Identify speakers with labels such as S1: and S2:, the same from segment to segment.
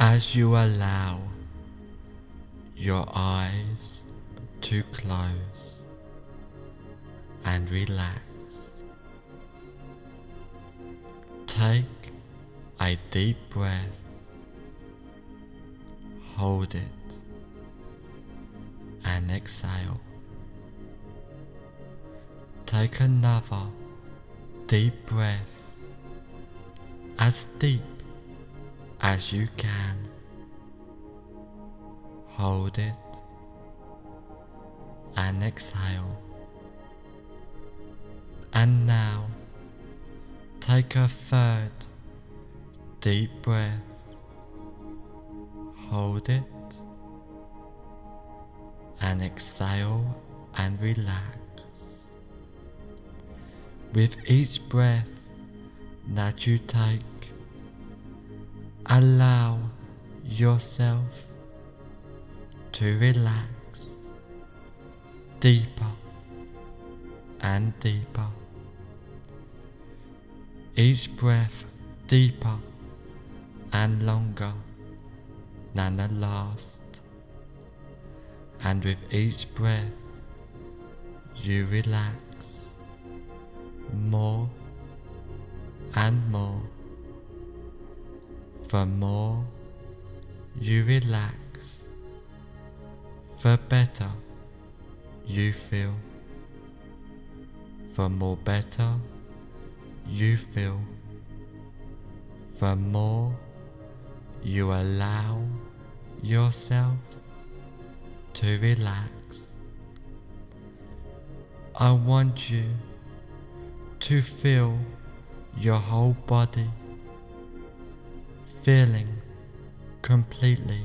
S1: as you allow your eyes to close and relax. Take a deep breath, hold it, and exhale. Take another deep breath, as deep as you can. Hold it and exhale. And now take a third deep breath. Hold it and exhale and relax. With each breath that you take, allow yourself to relax deeper and deeper. Each breath deeper and longer than the last. And with each breath, you relax more and more. The more you relax, the better you feel. The more better you feel, the more you allow yourself to relax. I want you to feel your whole body feeling completely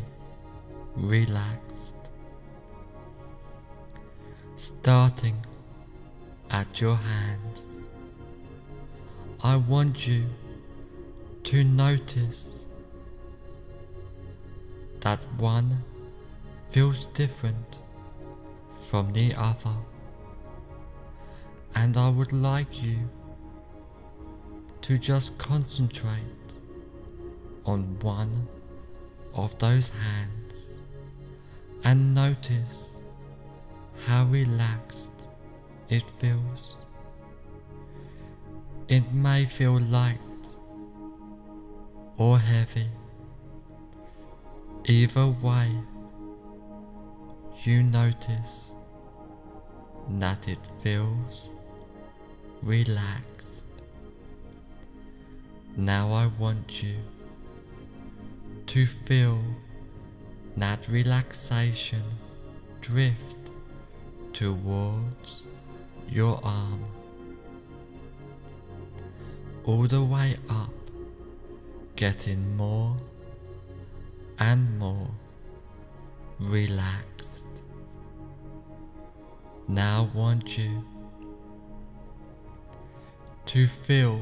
S1: relaxed. Starting at your hands, I want you to notice that one feels different from the other, and I would like you to just concentrate on one of those hands and notice how relaxed it feels. It may feel light or heavy. Either way, you notice that it feels relaxed. Now I want you to feel that relaxation drift towards your arm all the way up, getting more and more relaxed. Now want you to feel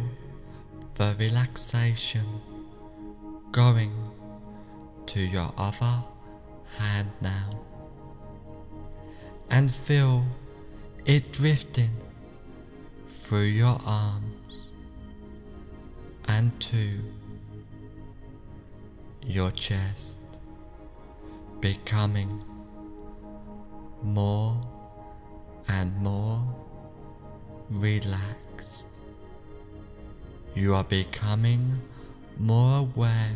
S1: the relaxation going to your other hand now and feel it drifting through your arms and to your chest becoming more and more relaxed. You are becoming more aware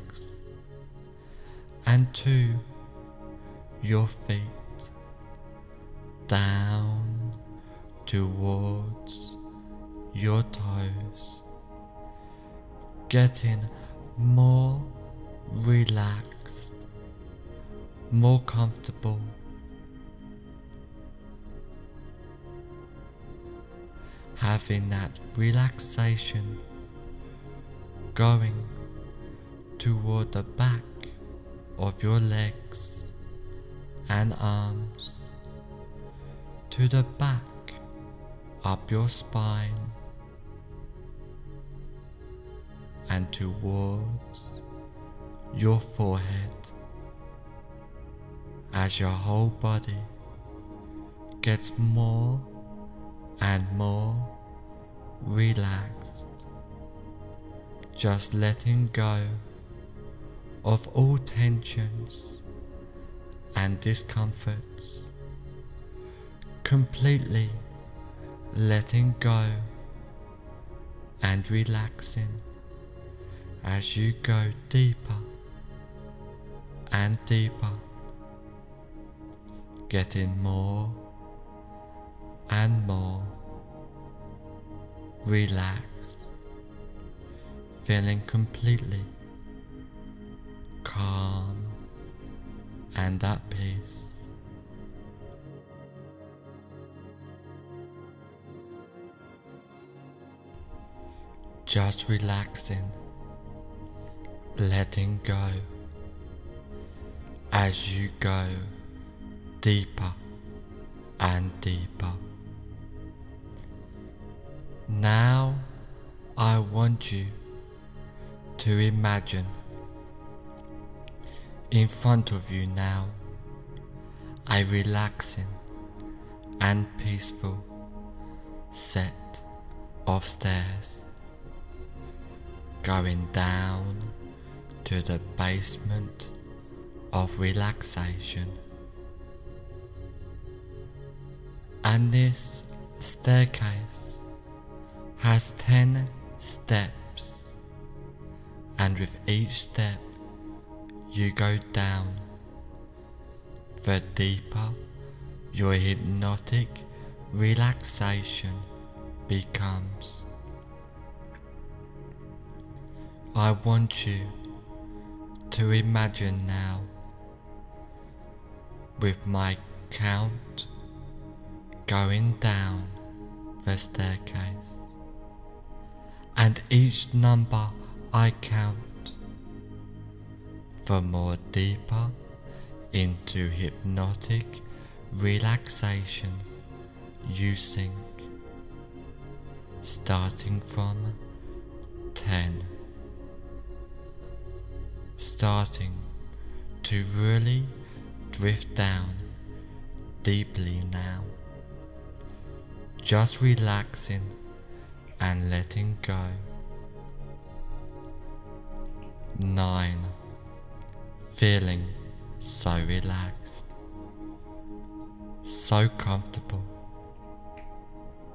S1: and to your feet, down towards your toes, getting more relaxed, more comfortable. Having that relaxation going toward the back of your legs and arms to the back up your spine and towards your forehead as your whole body gets more and more relaxed, just letting go of all tensions and discomforts, completely letting go and relaxing as you go deeper and deeper, getting more and more relaxed, feeling completely calm and at peace. Just relaxing, letting go as you go deeper and deeper. Now I want you to imagine in front of you now. A relaxing and peaceful set of stairs. Going down to the basement of relaxation. And this staircase has 10 steps, and with each step you go down, the deeper your hypnotic relaxation becomes. I want you to imagine now with my count going down the staircase and each number I count the more deeper into hypnotic relaxation you sink starting from 10 starting to really drift down deeply now just relaxing and letting go. 9. Feeling so relaxed, so comfortable,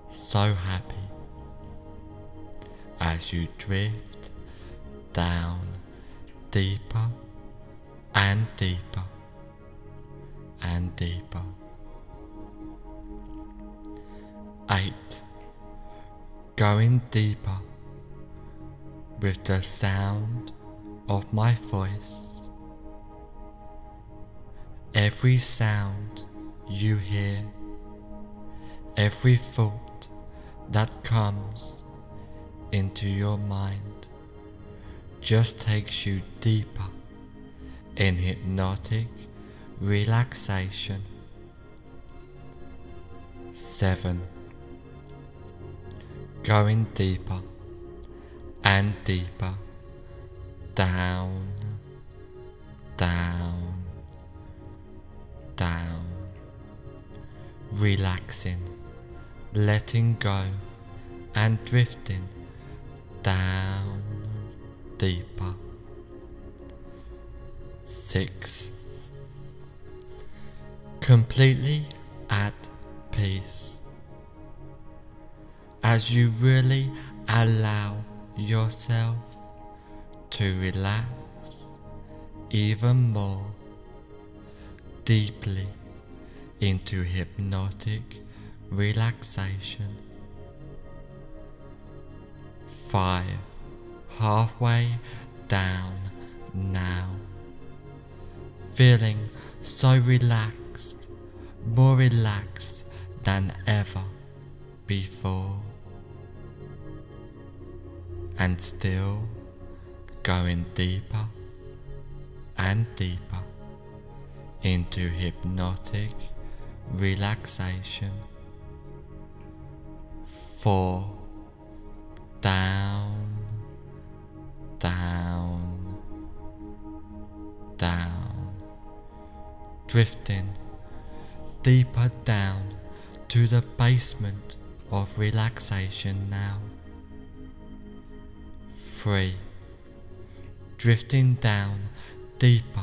S1: so happy as you drift down deeper and deeper and deeper. 8. Going deeper with the sound of my voice. Every sound you hear, every thought that comes into your mind just takes you deeper in hypnotic relaxation. 7 going deeper and deeper. Down, down, down, relaxing, letting go and drifting down deeper. Six. Completely at peace as you really allow yourself to relax even more deeply into hypnotic relaxation. 5. Halfway down now. Feeling so relaxed, more relaxed than ever before and still going deeper and deeper into hypnotic relaxation. Four, down, down, down, drifting deeper down to the basement of relaxation now. Three, drifting down deeper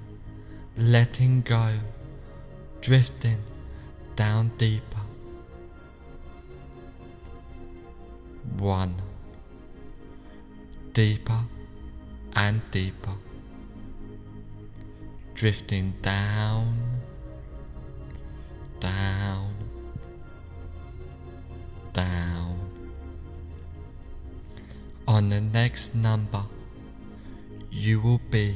S1: letting go, drifting down deeper. One, deeper and deeper, drifting down, down, down. On the next number, you will be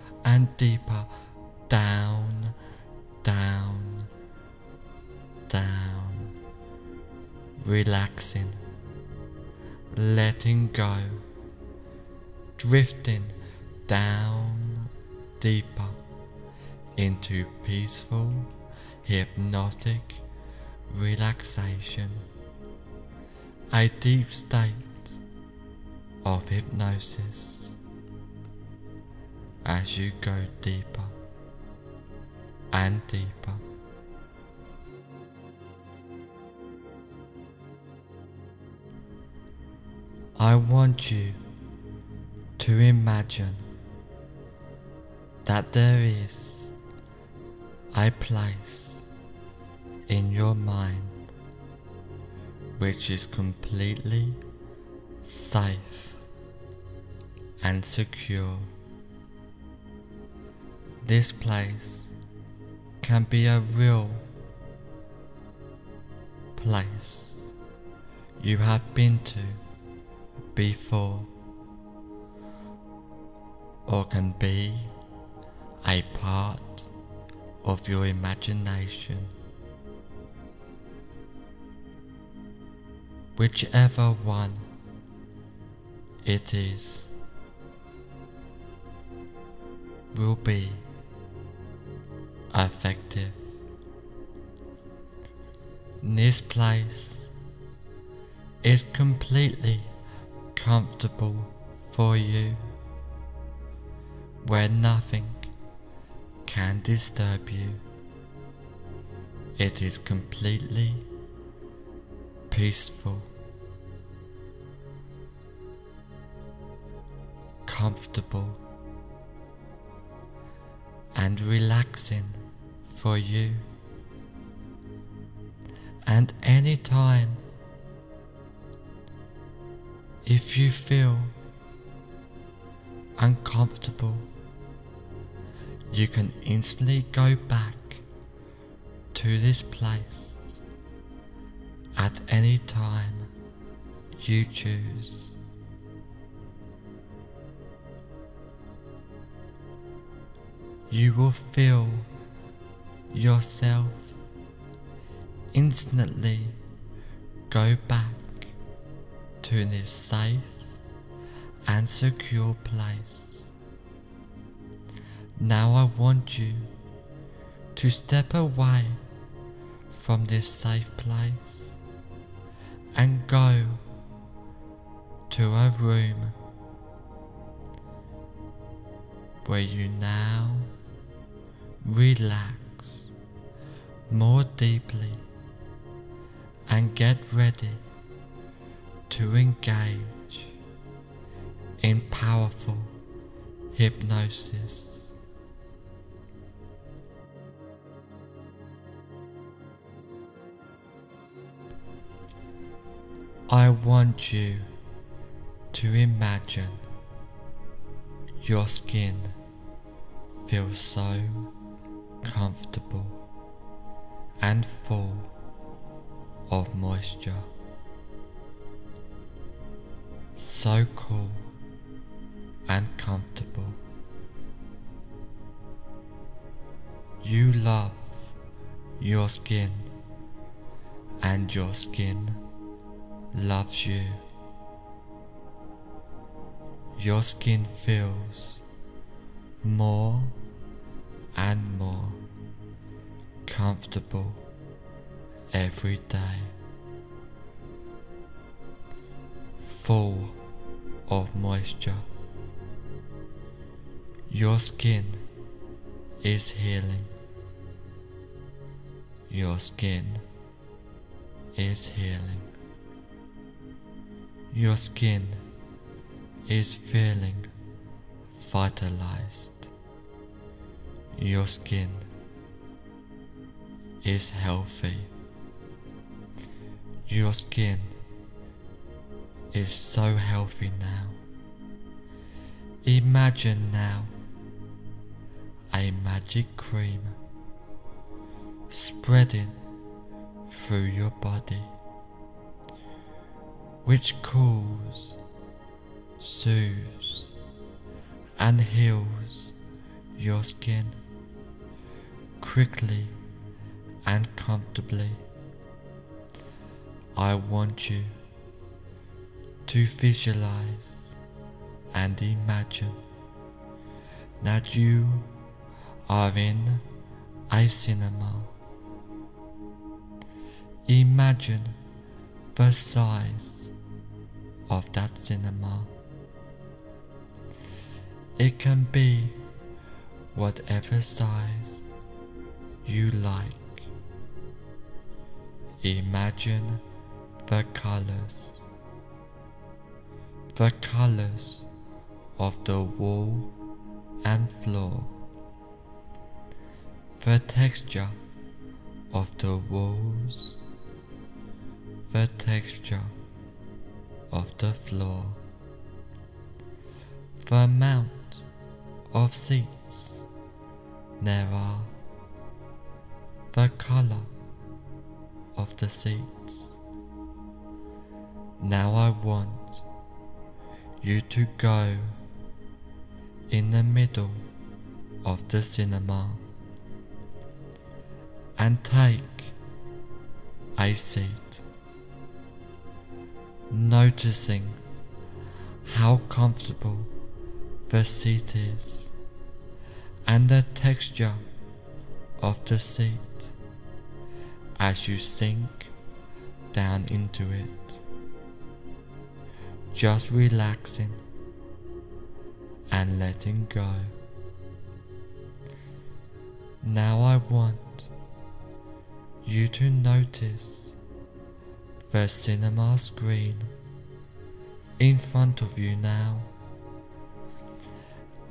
S1: and deeper. Down, down, down, relaxing, letting go, drifting down deeper into peaceful, hypnotic relaxation, a deep state of hypnosis as you go deeper and deeper. I want you to imagine that there is a place in your mind which is completely safe and secure. This place can be a real place you have been to before or can be a part of your imagination. Whichever one it is will be effective. This place is completely comfortable for you, where nothing can disturb you. It is completely peaceful, comfortable, and relaxing for you. And anytime, if you feel uncomfortable, you can instantly go back to this place at any time you choose. You will feel yourself instantly go back to this safe and secure place. Now I want you to step away from this safe place and go to a room where you now relax more deeply and get ready to engage in powerful hypnosis. I want you to imagine your skin feels so comfortable and full of moisture. So cool and comfortable. You love your skin and your skin loves you. Your skin feels more and more comfortable every day, full of moisture. Your skin is healing. Your skin is healing. Your skin is feeling vitalized. Your skin is healthy. Your skin is so healthy now. Imagine now a magic cream spreading through your body, which cools, soothes, and heals your skin quickly and comfortably. I want you to visualize and imagine that you are in a cinema. Imagine the size of that cinema. It can be whatever size you like. Imagine the colors. The colors of the wall and floor. The texture of the walls. The texture of the floor. The amount of seats there are. The color of the seats. Now I want you to go in the middle of the cinema and take a seat, noticing how comfortable the seat is and the texture of the seat as you sink down into it. Just relaxing and letting go. Now I want you to notice the cinema screen in front of you now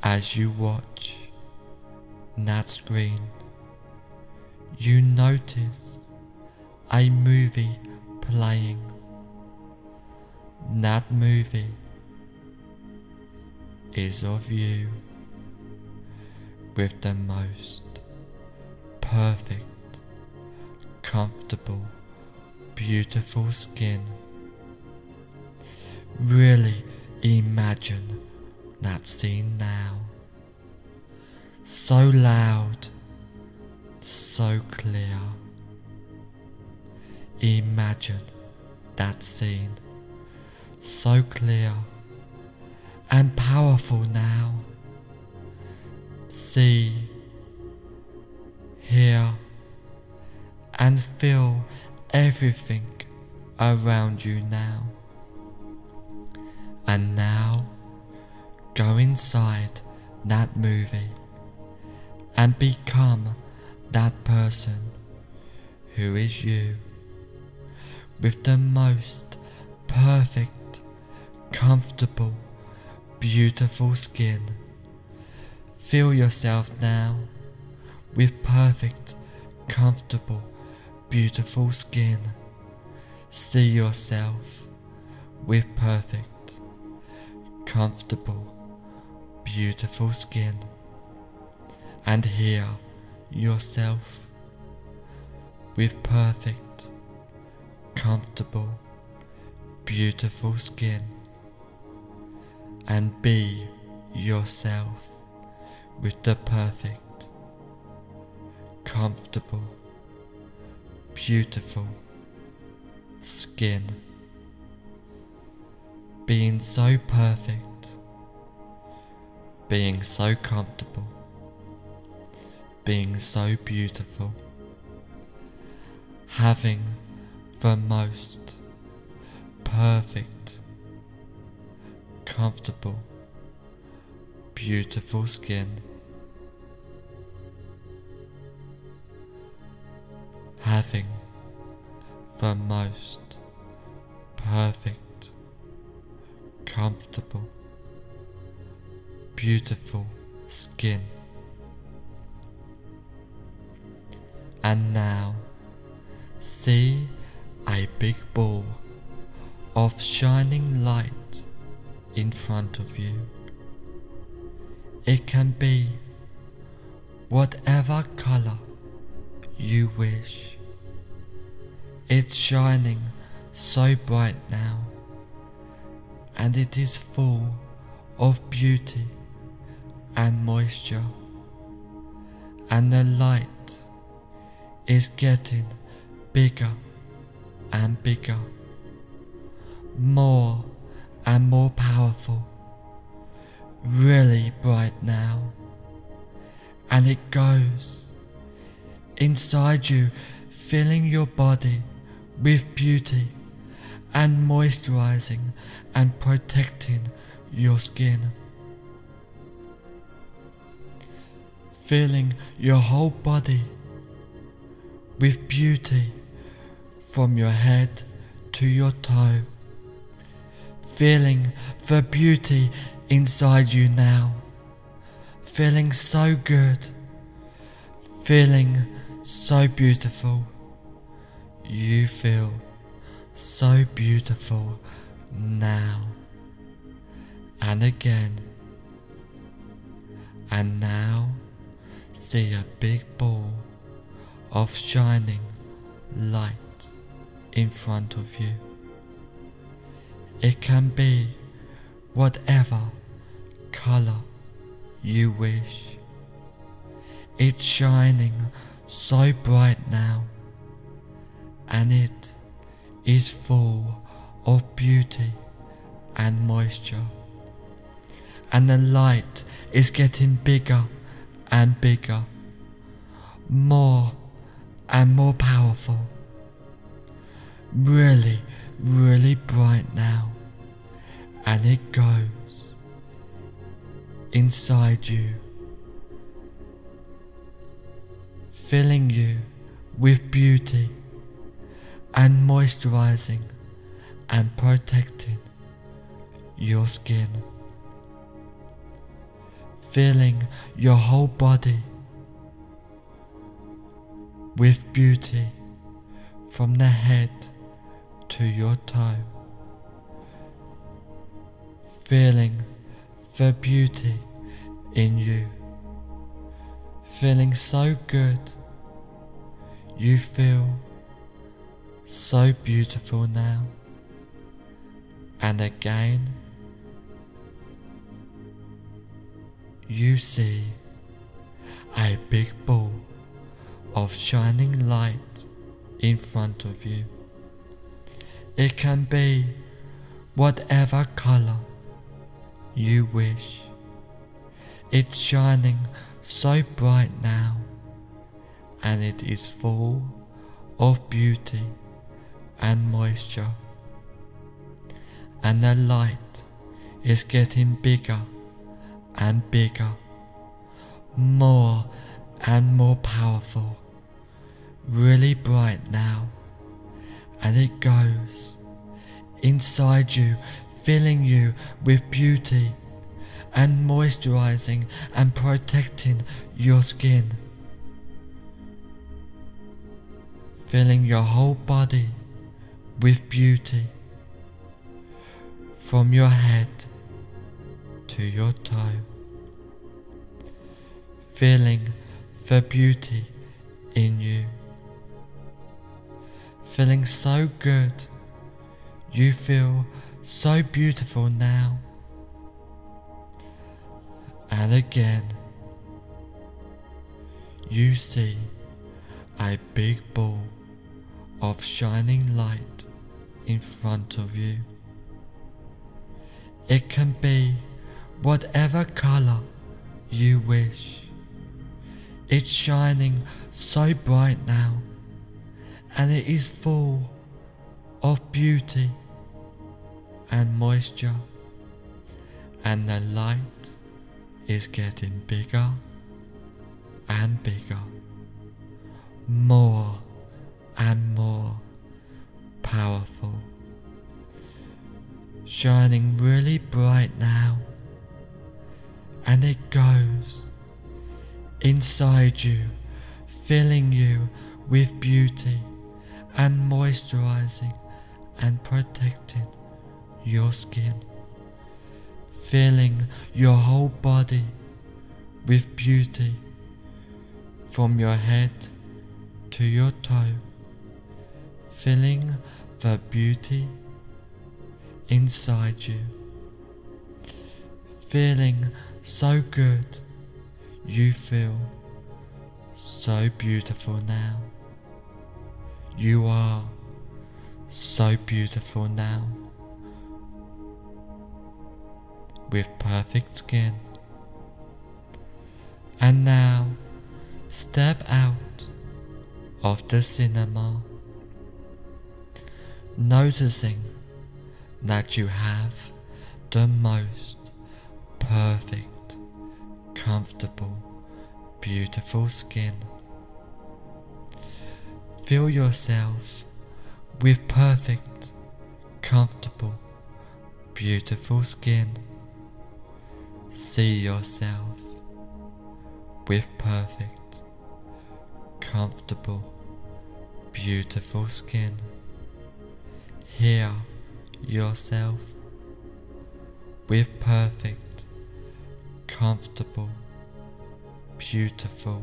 S1: as you watch that screen you notice a movie playing. That movie is of you with the most perfect, comfortable, beautiful skin. Really imagine that scene now. So loud, so clear. Imagine that scene, so clear and powerful now. See, hear, and feel everything around you now. And now, go inside that movie and become that person who is you with the most perfect, comfortable, beautiful skin. Feel yourself now with perfect, comfortable, beautiful skin. See yourself with perfect, comfortable, beautiful skin. And hear yourself with perfect, comfortable, beautiful skin. And be yourself with the perfect, comfortable, beautiful skin. Being so perfect, being so comfortable, being so beautiful, having the most perfect, comfortable, beautiful skin. Having the most perfect, comfortable, beautiful skin. And now see a big ball of shining light in front of you. It can be whatever color you wish. It's shining so bright now, and it is full of beauty and moisture, and the light is getting bigger and bigger, more and more powerful, really bright now, and it goes inside you, filling your body with beauty and moisturizing and protecting your skin. Filling your whole body with beauty from your head to your toe. Feeling the beauty inside you now. Feeling so good. Feeling so beautiful. You feel so beautiful now. And again. And now see a big ball of shining light in front of you. It can be whatever color you wish. It's shining so bright now, and it is full of beauty and moisture. And the light is getting bigger and bigger, more and more powerful. Really, really bright now. And it goes inside you, filling you with beauty and moisturizing and protecting your skin. Filling your whole body with beauty from the head to your time, feeling the beauty in you, feeling so good. You feel so beautiful now, and again you see a big ball of shining light in front of you. It can be whatever color you wish. It's shining so bright now, and it is full of beauty and moisture. And the light is getting bigger and bigger, more and more powerful, really bright now, and it goes inside you, filling you with beauty and moisturizing and protecting your skin, filling your whole body with beauty from your head to your toe, feeling the beauty in you, feeling so good. You feel so beautiful now. And again, you see a big ball of shining light in front of you. It can be whatever color you wish. It's shining so bright now, and it is full of beauty and moisture, and the light is getting bigger and bigger, more and more powerful, shining really bright now, and it goes inside you, filling you with beauty and moisturizing and protecting your skin, filling your whole body with beauty from your head to your toe, filling the beauty inside you, feeling so good you feel so beautiful now. You are so beautiful now with perfect skin. And now step out of the cinema, noticing that you have the most perfect, comfortable, beautiful skin. Feel yourself with perfect, comfortable, beautiful skin. See yourself with perfect, comfortable, beautiful skin. Hear yourself with perfect, comfortable, beautiful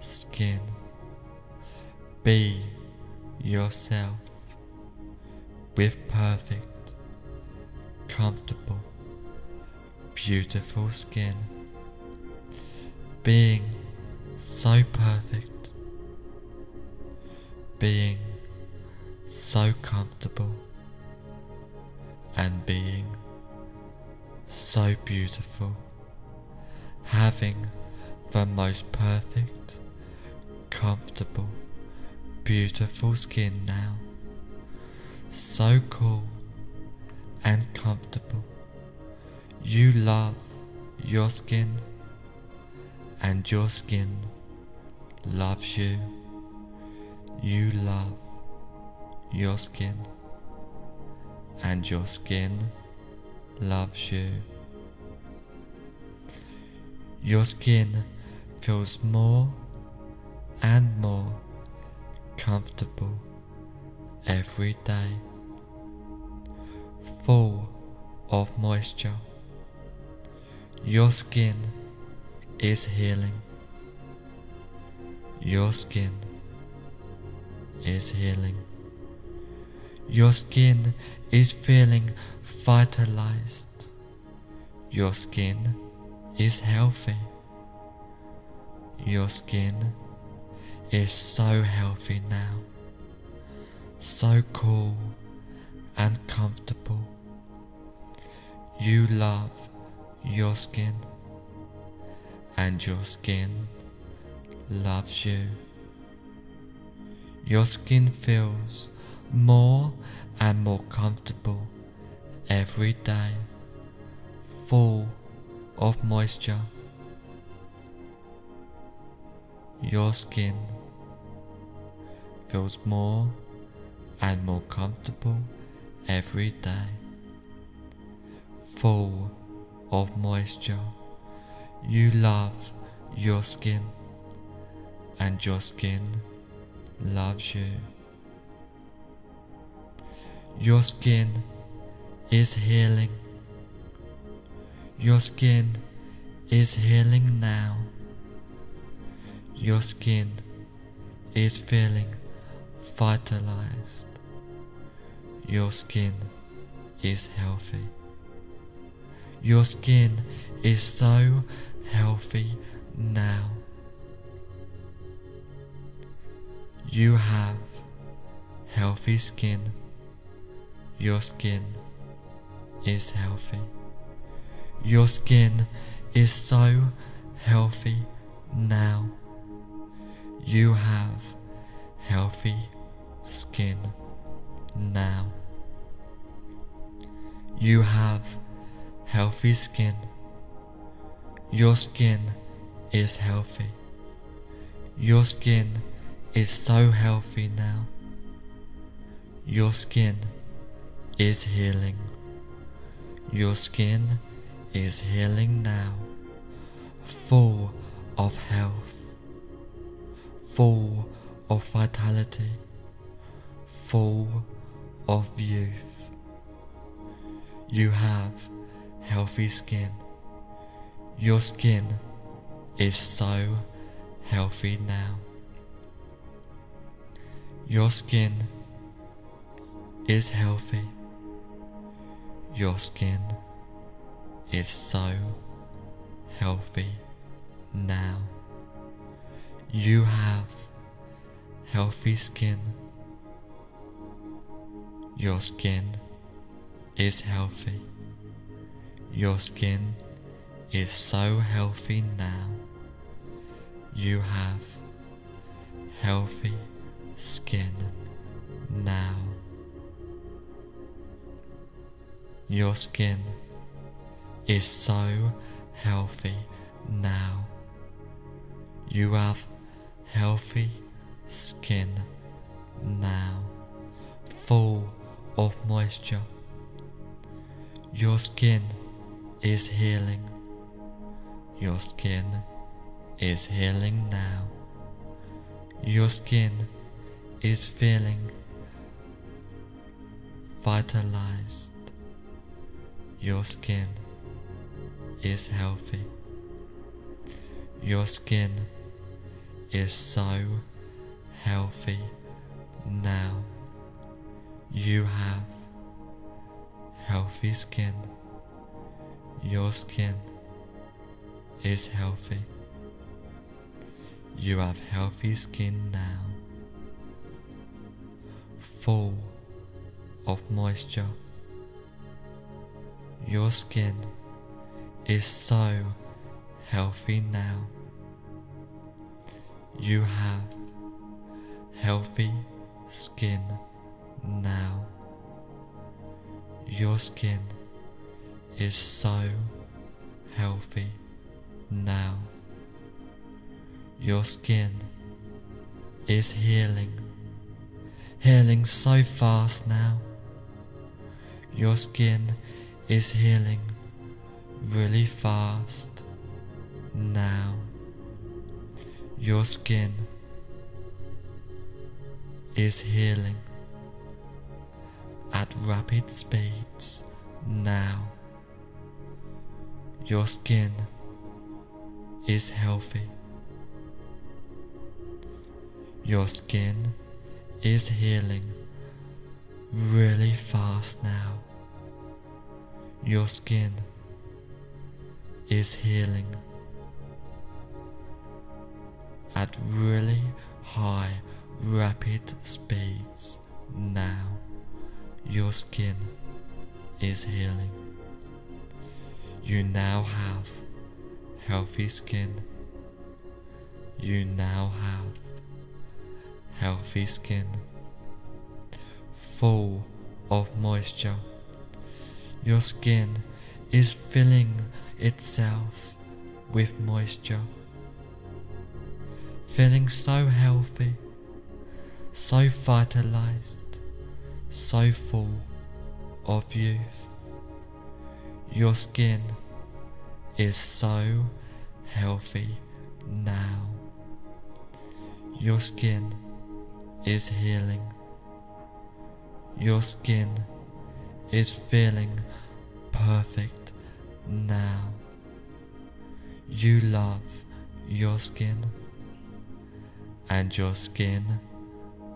S1: skin. Be yourself with perfect, comfortable, beautiful skin. Being so perfect. Being so comfortable. And being so beautiful. Having the most perfect, comfortable, beautiful skin now. So cool and comfortable. You love your skin, and your skin loves you. You love your skin, and your skin loves you. Your skin feels more and more comfortable every day, full of moisture. Your skin is healing. Your skin is healing. Your skin is feeling vitalized. Your skin is healthy. Your skin is so healthy now, so cool and comfortable. You love your skin, and your skin loves you. Your skin feels more and more comfortable every day, full of moisture. Your skin feels more and more comfortable every day, full of moisture. You love your skin, and your skin loves you. Your skin is healing. Your skin is healing now. Your skin is feeling vitalized. Your skin is healthy. Your skin is so healthy now. You have healthy skin. Your skin is healthy. Your skin is so healthy now. You have healthy skin now. You have healthy skin. Your skin is healthy. Your skin is so healthy now. Your skin is healing. Your skin is healing now, full of health, full of vitality, full of youth. You have healthy skin. Your skin is so healthy now. Your skin is healthy. Your skin is so healthy now. You have healthy skin. Your skin is healthy. Your skin is so healthy now. You have healthy skin now. Your skin is so healthy now. You have healthy skin now, full of moisture. Your skin is healing. Your skin is healing now. Your skin is feeling vitalized. Your skin is healthy. Your skin is so healthy now. You have healthy skin. Your skin is healthy. You have healthy skin now, full of moisture. Your skin is so healthy now. You have healthy skin now. Your skin is so healthy now. Your skin is healing, healing so fast now. Your skin is healing really fast now. Your skin is healing at rapid speeds now. Your skin is healthy. Your skin is healing really fast now. Your skin is healing at really high, rapid speeds now. Your skin is healing. You now have healthy skin. You now have healthy skin, full of moisture. Your skin is filling itself with moisture, feeling so healthy, so vitalized, so full of youth. Your skin is so healthy now. Your skin is healing. Your skin is feeling perfect now. You love your skin, and your skin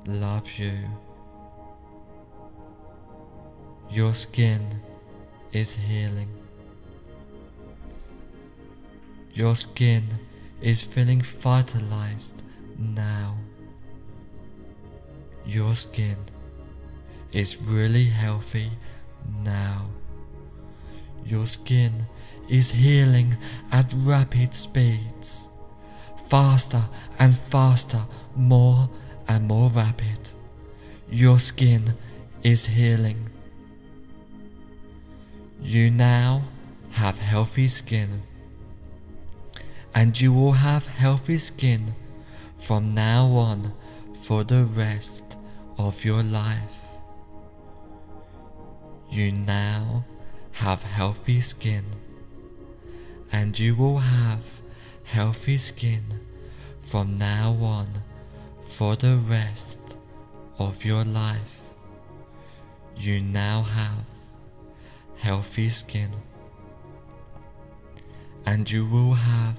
S1: loves you. Your skin is healing. Your skin is feeling vitalized now. Your skin is really healthy now. Your skin is healing at rapid speeds, faster and faster, more and more rapid. Your skin is healing. You now have healthy skin, and you will have healthy skin from now on for the rest of your life. You now have healthy skin, and you will have healthy skin from now on for the rest of your life. You now have healthy skin, and you will have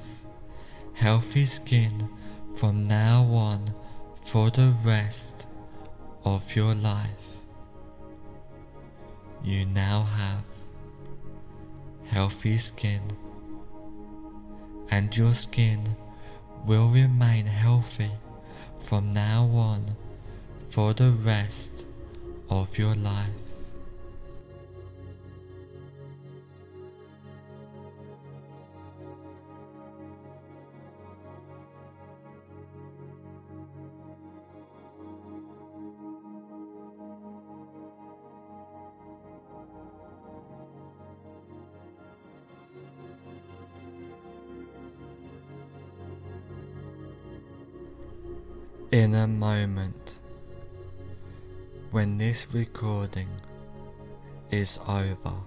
S1: healthy skin from now on for the rest of your life. You now have healthy skin, and your skin will remain healthy from now on for the rest of your life. When this recording is over,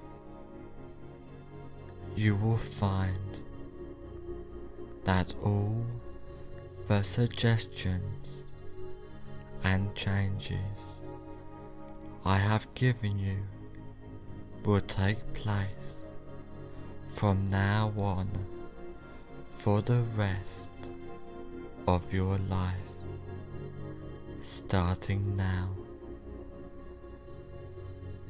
S1: you will find that all the suggestions and changes I have given you will take place from now on for the rest of your life starting now.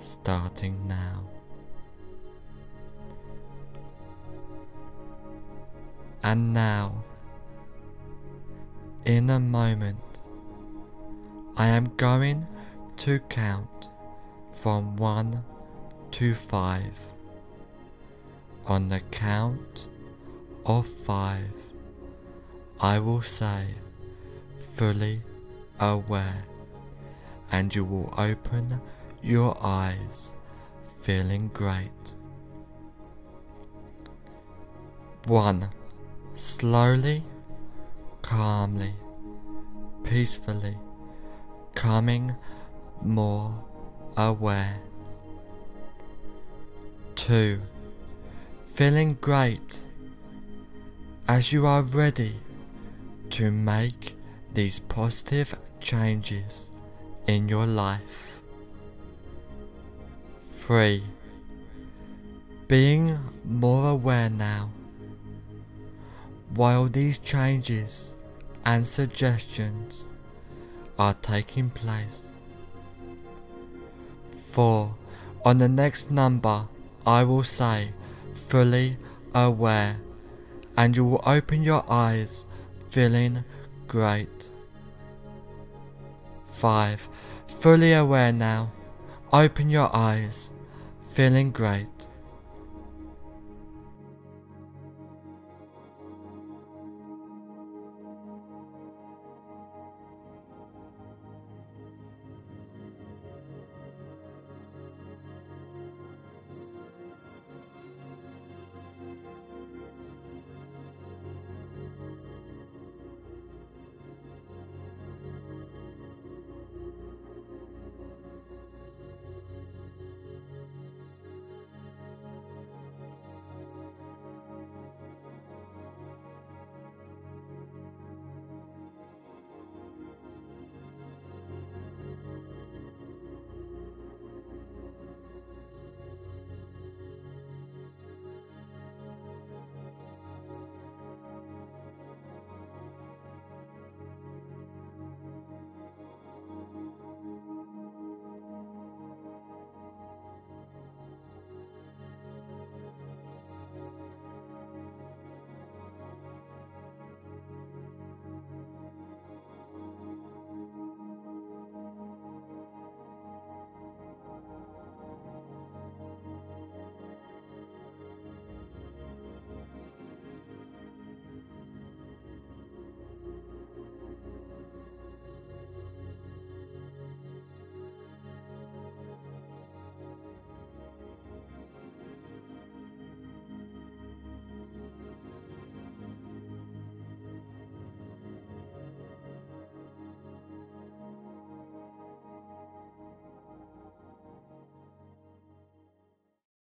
S1: starting now. And now, in a moment, I am going to count from 1 to 5. On the count of 5, I will say, fully aware and you will open your eyes feeling great. 1. Slowly, calmly, peacefully, coming more aware. 2. Feeling great as you are ready to make these positive changes in your life. 3. Being more aware now. While these changes and suggestions are taking place. 4. On the next number, I will say, fully aware, and you will open your eyes feeling great 5. Fully aware now. Open your eyes. Feeling great.